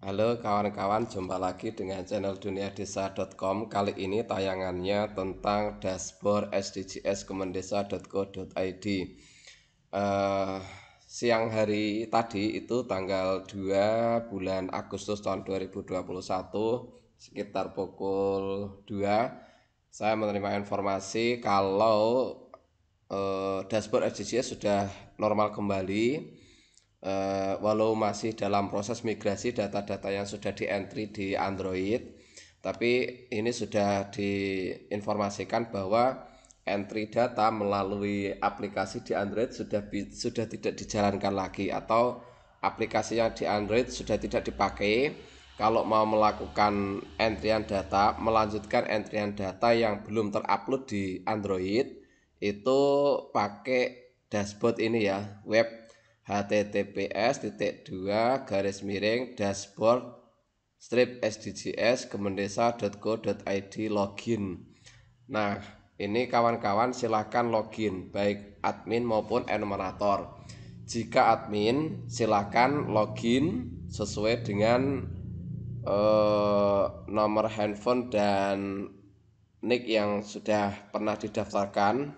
Halo kawan-kawan, jumpa lagi dengan channel duniadesa.com Kali ini tayangannya tentang dashboard SDGs kemendesa.co.id uh, Siang hari tadi itu tanggal 2 bulan Agustus tahun 2021 Sekitar pukul 2 Saya menerima informasi kalau uh, dashboard SDGs sudah normal kembali uh, walau masih dalam proses migrasi data-data yang sudah di entry di Android tapi ini sudah diinformasikan bahwa entry data melalui aplikasi di Android sudah sudah tidak dijalankan lagi atau aplikasi yang di Android sudah tidak dipakai. Kalau mau melakukan entryan data melanjutkan entryan data yang belum terupload di Android itu pakai dashboard ini ya web https titik dua garis miring dashboard strip sdgs kemendesa.co.id login. Nah ini kawan-kawan silahkan login baik admin maupun enumerator. Jika admin silahkan login sesuai dengan eh, nomor handphone dan nick yang sudah pernah didaftarkan.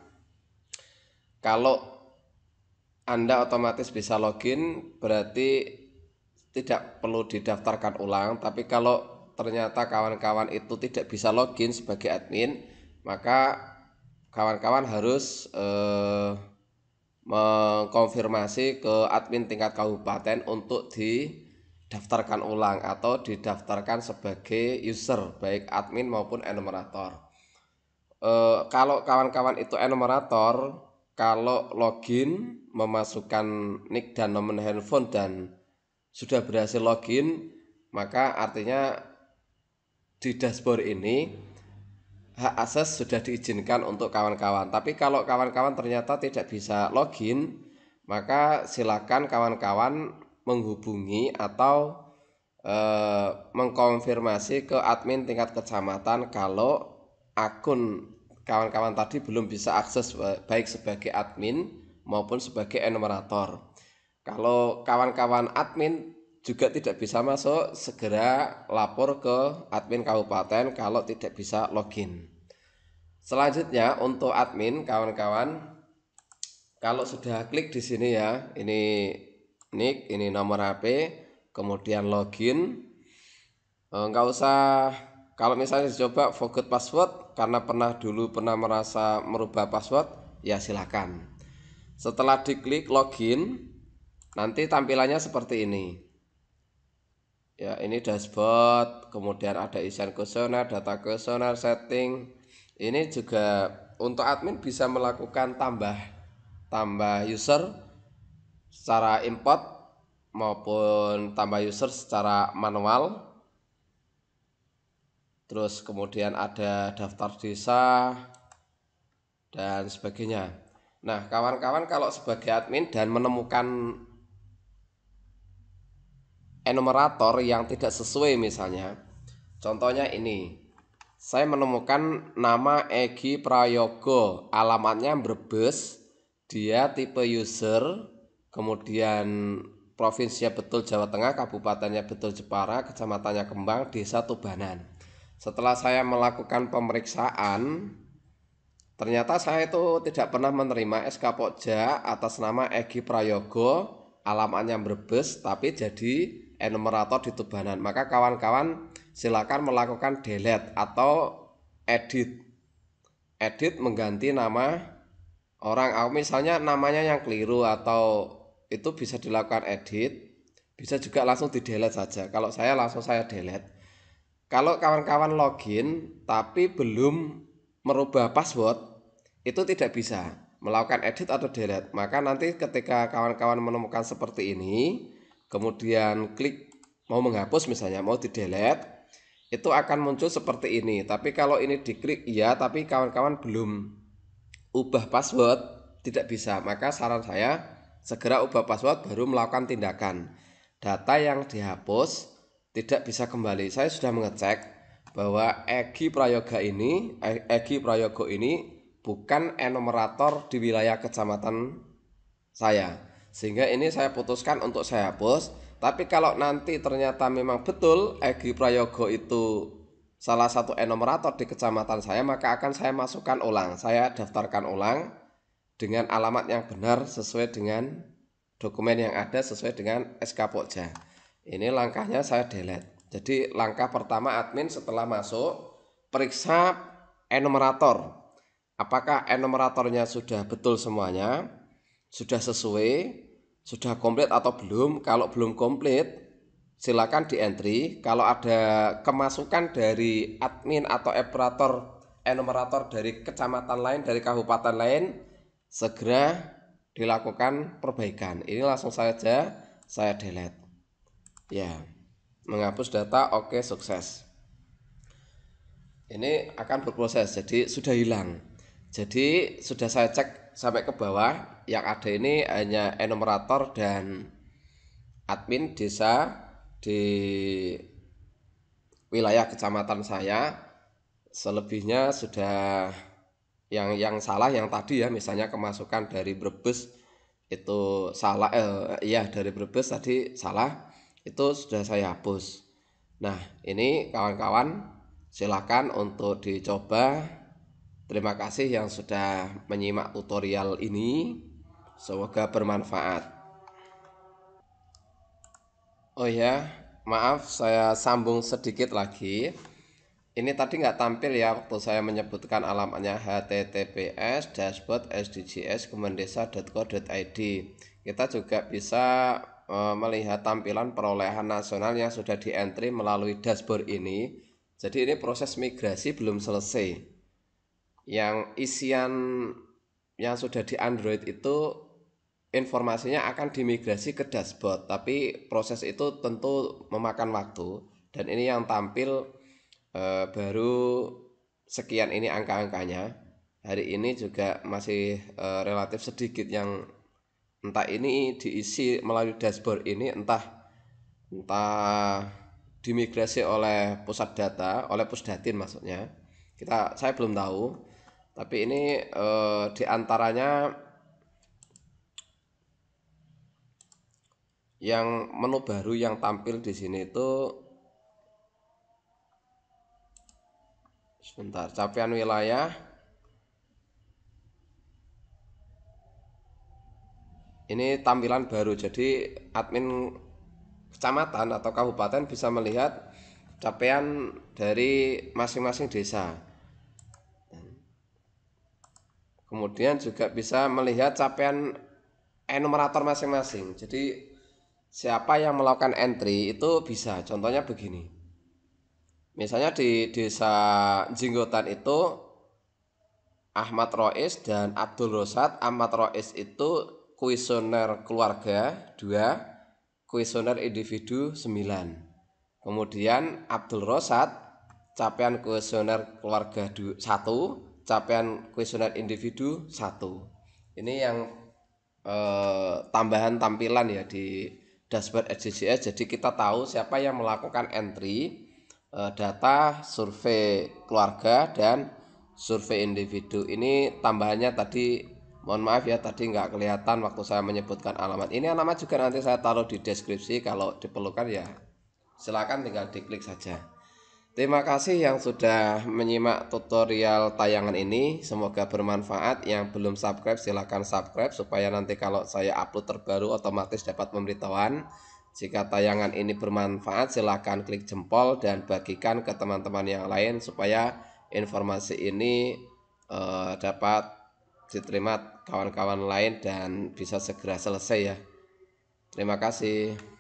Kalau anda otomatis bisa login berarti tidak perlu didaftarkan ulang. Tapi kalau ternyata kawan-kawan itu tidak bisa login sebagai admin maka kawan-kawan harus eh, mengkonfirmasi ke admin tingkat kabupaten untuk didaftarkan ulang atau didaftarkan sebagai user baik admin maupun enumerator. Eh, kalau kawan-kawan itu enumerator kalau login memasukkan nick dan nomor handphone dan sudah berhasil login maka artinya di dashboard ini hak akses sudah diizinkan untuk kawan-kawan. Tapi kalau kawan-kawan ternyata tidak bisa login maka silakan kawan-kawan menghubungi atau e, mengkonfirmasi ke admin tingkat kecamatan kalau akun kawan-kawan tadi belum bisa akses baik sebagai admin maupun sebagai enumerator. Kalau kawan-kawan admin juga tidak bisa masuk, segera lapor ke admin kabupaten kalau tidak bisa login. Selanjutnya untuk admin kawan-kawan kalau sudah klik di sini ya, ini nick, ini nomor HP, kemudian login. Enggak usah kalau misalnya dicoba forget password karena pernah dulu pernah merasa merubah password, ya silakan. Setelah diklik login, nanti tampilannya seperti ini. Ya, ini dashboard, kemudian ada isian kuesioner, data kuesioner, setting. Ini juga untuk admin bisa melakukan tambah tambah user secara import maupun tambah user secara manual terus kemudian ada daftar desa dan sebagainya. Nah, kawan-kawan kalau sebagai admin dan menemukan enumerator yang tidak sesuai misalnya, contohnya ini, saya menemukan nama Egi Prayogo, alamatnya Brebes, dia tipe user, kemudian provinsinya betul Jawa Tengah, kabupatennya betul Jepara, kecamatannya Kembang, desa Tubanan setelah saya melakukan pemeriksaan ternyata saya itu tidak pernah menerima SK Pokja atas nama Egi Prayogo alamatnya Brebes tapi jadi enumerator di Tubanan. Maka kawan-kawan silakan melakukan delete atau edit. Edit mengganti nama orang. Misalnya namanya yang keliru atau itu bisa dilakukan edit bisa juga langsung di delete saja. Kalau saya langsung saya delete kalau kawan-kawan login tapi belum merubah password itu tidak bisa melakukan edit atau delete. Maka nanti ketika kawan-kawan menemukan seperti ini kemudian klik mau menghapus misalnya mau di delete itu akan muncul seperti ini. Tapi kalau ini diklik iya tapi kawan-kawan belum ubah password tidak bisa. Maka saran saya segera ubah password baru melakukan tindakan. Data yang dihapus tidak bisa kembali. Saya sudah mengecek bahwa Egi Prayoga ini, Egi Prayogo ini bukan enumerator di wilayah kecamatan saya. Sehingga ini saya putuskan untuk saya hapus. Tapi kalau nanti ternyata memang betul Egi Prayogo itu salah satu enumerator di kecamatan saya, maka akan saya masukkan ulang. Saya daftarkan ulang dengan alamat yang benar sesuai dengan dokumen yang ada sesuai dengan SK Pokja. Ini langkahnya saya delete. Jadi langkah pertama admin setelah masuk periksa enumerator. Apakah enumeratornya sudah betul semuanya? Sudah sesuai? Sudah komplit atau belum? Kalau belum komplit, silakan di entry. Kalau ada kemasukan dari admin atau operator enumerator dari kecamatan lain, dari kabupaten lain, segera dilakukan perbaikan. Ini langsung saja saya delete. Ya, menghapus data oke okay, sukses. Ini akan berproses, jadi sudah hilang. Jadi sudah saya cek sampai ke bawah, yang ada ini hanya enumerator dan admin desa di wilayah kecamatan saya. Selebihnya sudah yang yang salah yang tadi ya misalnya kemasukan dari Brebes itu salah eh, ya dari Brebes tadi salah itu sudah saya hapus. Nah ini kawan-kawan silakan untuk dicoba. Terima kasih yang sudah menyimak tutorial ini. Semoga bermanfaat. Oh ya maaf saya sambung sedikit lagi. Ini tadi nggak tampil ya waktu saya menyebutkan alamatnya https dashboard sdgs kemendesa.co.id kita juga bisa e, melihat tampilan perolehan nasional yang sudah di entry melalui dashboard ini. Jadi ini proses migrasi belum selesai. Yang isian yang sudah di Android itu informasinya akan dimigrasi ke dashboard tapi proses itu tentu memakan waktu. Dan ini yang tampil eh, baru sekian ini angka-angkanya. Hari ini juga masih eh, relatif sedikit yang entah ini diisi melalui dashboard ini entah entah dimigrasi oleh pusat data oleh pusdatin maksudnya. Kita saya belum tahu. Tapi ini eh, di antaranya yang menu baru yang tampil di sini itu sebentar capaian wilayah ini tampilan baru. Jadi admin kecamatan atau kabupaten bisa melihat capaian dari masing-masing desa. Kemudian juga bisa melihat capaian enumerator masing-masing. Jadi siapa yang melakukan entry itu bisa. Contohnya begini. Misalnya di desa Jinggotan itu Ahmad Rois dan Abdul Rosat. Ahmad Rois itu kuesioner keluarga 2, kuesioner individu 9. Kemudian Abdul Rosat capaian kuesioner keluarga 1, capaian kuesioner individu 1. Ini yang eh, tambahan tampilan ya di dashboard SDGs. Jadi kita tahu siapa yang melakukan entry Eh, data survei keluarga dan survei individu ini tambahannya tadi mohon maaf ya tadi nggak kelihatan waktu saya menyebutkan alamat. Ini alamat juga nanti saya taruh di deskripsi. Kalau diperlukan ya silakan tinggal diklik saja. Terima kasih yang sudah menyimak tutorial tayangan ini. Semoga bermanfaat. Yang belum subscribe silahkan subscribe supaya nanti kalau saya upload terbaru otomatis dapat pemberitahuan. Jika tayangan ini bermanfaat silahkan klik jempol dan bagikan ke teman-teman yang lain supaya informasi ini eh, dapat diterima kawan-kawan lain dan bisa segera selesai ya. Terima kasih.